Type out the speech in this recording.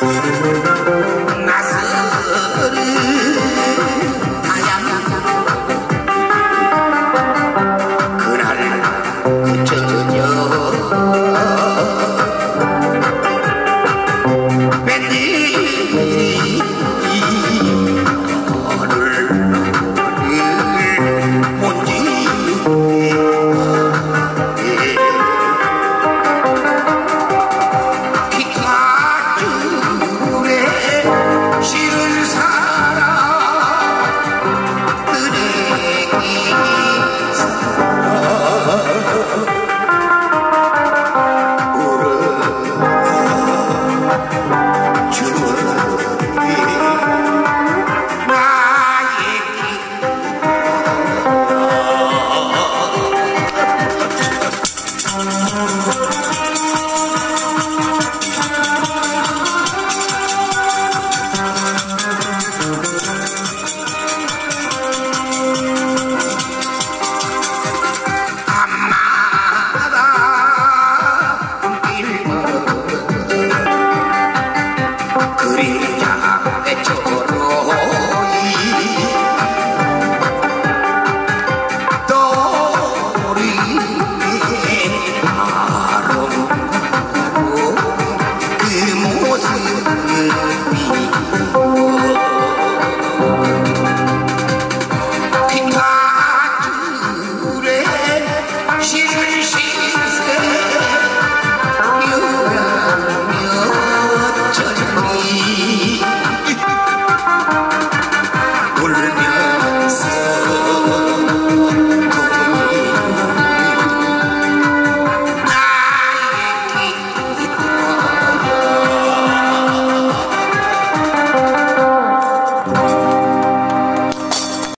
Nazaré Ha ha ha!